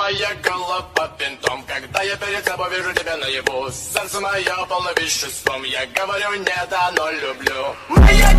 Моя голова пинтом, когда я перед тобой вижу тебя наяву Сердце мое полно веществом, я говорю нет, оно люблю Моя